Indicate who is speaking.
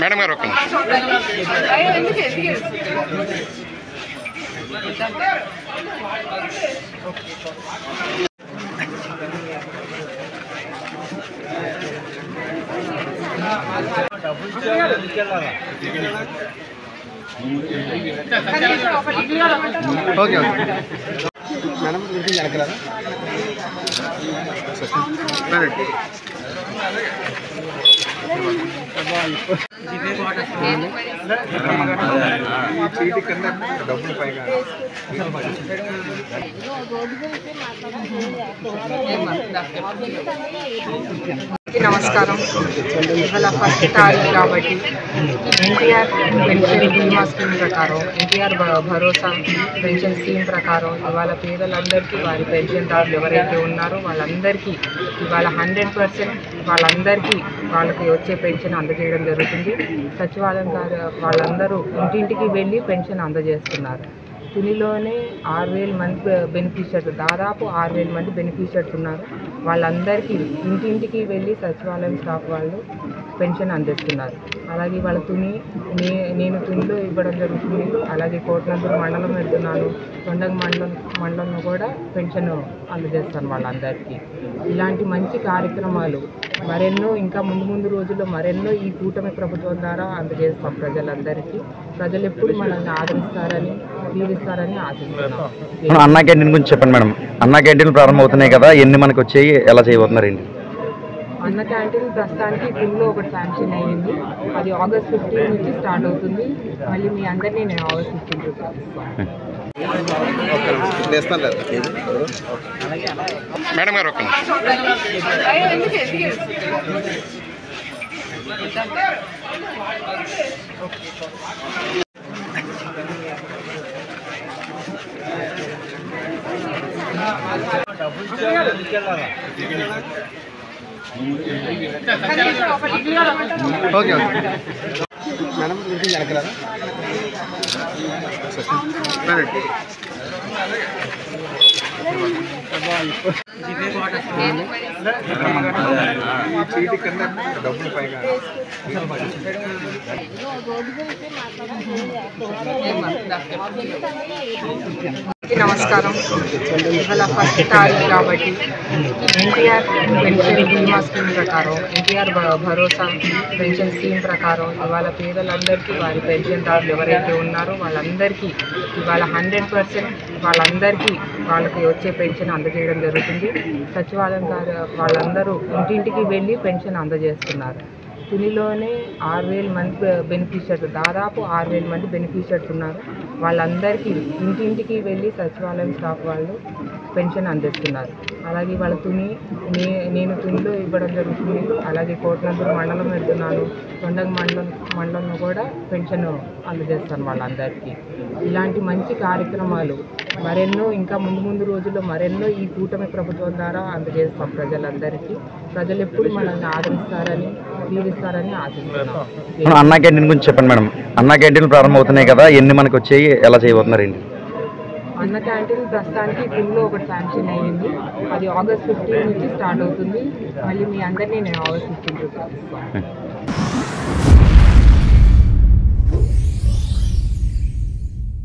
Speaker 1: Madam గారు ఒక్క నిమిషం.
Speaker 2: ఓకే ఓకే మేడం గురించి వెనకరాదా చీటి కింద డబ్బులు పైగా
Speaker 3: నమస్కారం. ఇవాళ ఫస్ట్ తారీఖు కాబట్టి ఎన్టీఆర్ పెన్షన్ బీమా స్కీమ్ ప్రకారం ఎన్టీఆర్ భ- భరోసా పెన్షన్ స్కీమ్ ప్రకారం ఇవాళ పేదలందరికీ వారి పెన్షన్దారులు ఎవరైతే ఉన్నారో వాళ్ళందరికీ ఇవాళ హండ్రెడ్ పర్సెంట్ వాళ్ళందరికీ వాళ్ళకి వచ్చే పెన్షన్ అందజేయడం జరుగుతుంది. సచివాలయం గారు వాళ్ళందరూ ఇంటింటికి వెళ్ళి పెన్షన్ అందజేస్తున్నారు. తునిలోనే ఆరు వేల మంది బెనిఫిషియర్స్ దాదాపు ఆరు వేల మంది బెనిఫిషియర్స్ ఉన్నారు. వాళ్ళందరికీ ఇంటింటికి వెళ్ళి సచివాలయం స్టాఫ్ వాళ్ళు పెన్షన్ అందిస్తున్నారు. అలాగే వాళ్ళ తుని మే నేను తునిలో ఇవ్వడం జరుగుతుంది. అలాగే కోట్లందరూ మండలం వెళ్తున్నాను. తొండగ మండలం మండలంలో కూడా పెన్షన్ అందజేస్తాను వాళ్ళందరికీ. ఇలాంటి మంచి కార్యక్రమాలు మరెన్నో ఇంకా ముందు ముందు రోజుల్లో మరెన్నో ఈ కూటమి ప్రభుత్వం ద్వారా అందజేస్తాం ప్రజలందరికీ. ప్రజలు ఎప్పుడు మనల్ని ఆదరిస్తారని తీరుస్తారని ఆశిస్తున్నాం.
Speaker 4: అన్నా క్యాంటీన్ గురించి చెప్పండి మేడం. అన్నా క్యాంటీన్లు ప్రారంభమవుతున్నాయి కదా ఎన్ని మనకు వచ్చాయి ఎలా చేయబోతున్నారండి?
Speaker 3: అన్న క్యాంటీన్ ప్రస్తుతానికి టీంలో ఒకటి శాంక్షన్ అయ్యింది. అది ఆగస్ట్ ఫిఫ్టీన్ నుంచి స్టార్ట్ అవుతుంది. మళ్ళీ మీ అందరినీ నేను ఆగస్ట్ ఫిఫ్టీన్
Speaker 1: మేడం గారు ఒక్క నిమిషం.
Speaker 2: ఓకే ఓకే మేడం గురించి వెనకరాదా చీటి కింద డబ్బులు పైగా
Speaker 3: అందరికీ నమస్కారం. ఇవాళ ఫస్ట్ తారీఖు కాబట్టి ఎన్టీఆర్ పెన్షన్ బీమా స్కీమ్ ప్రకారం ఎన్టీఆర్ భ- భరోసా పెన్షన్ స్కీమ్ ప్రకారం ఇవాళ పేదలందరికీ వారి పెన్షన్దారులు ఎవరైతే ఉన్నారో వాళ్ళందరికీ ఇవాళ హండ్రెడ్ పర్సెంట్ వాళ్ళందరికీ వాళ్ళకి వచ్చే పెన్షన్ అందజేయడం జరుగుతుంది. సచివాలయం గారు వాళ్ళందరూ ఇంటింటికి వెళ్ళి పెన్షన్ అందజేస్తున్నారు. తునిలోనే ఆరు వేల మంది బెనిఫిషియర్స్ దాదాపు ఆరు వేల మంది బెనిఫిషియర్స్ ఉన్నారు. వాళ్ళందరికీ ఇంటింటికి వెళ్ళి సచివాలయం స్టాఫ్ వాళ్ళు పెన్షన్ అందిస్తున్నారు. అలాగే వాళ్ళ తుని నే నేను తునిలో ఇవ్వడం జరుగుతుంది. అలాగే కోట్లందరూ మండలం వెళ్తున్నాను తొండగ మండలం మండలంలో కూడా పెన్షన్ అందజేస్తాను వాళ్ళందరికీ. ఇలాంటి మంచి కార్యక్రమాలు మరెన్నో ఇంకా ముందు ముందు రోజుల్లో మరెన్నో ఈ కూటమి ప్రభుత్వం ద్వారా అందజేస్తాం ప్రజలందరికీ. ప్రజలు ఎప్పుడు మనల్ని ఆదరిస్తారని దీవిస్తారని ఆశిస్తున్నాం.
Speaker 4: అన్నా క్యాంటీన్ గురించి చెప్పండి మేడం. అన్నా క్యాంటీన్లు ప్రారంభం అవుతున్నాయి కదా ఎన్ని మనకు వచ్చాయి ఎలా చేయబోతున్నారండి?
Speaker 3: అన్న క్యాంటీన్ ప్రస్తుతానికి టీంలో ఒకటి శాంక్షన్ అయ్యింది. అది ఆగస్ట్ ఫిఫ్టీన్ నుంచి స్టార్ట్ అవుతుంది. మళ్ళీ మీ అందరినీ నేను ఆగస్ట్ ఫిఫ్టీన్ చూపిస్తాను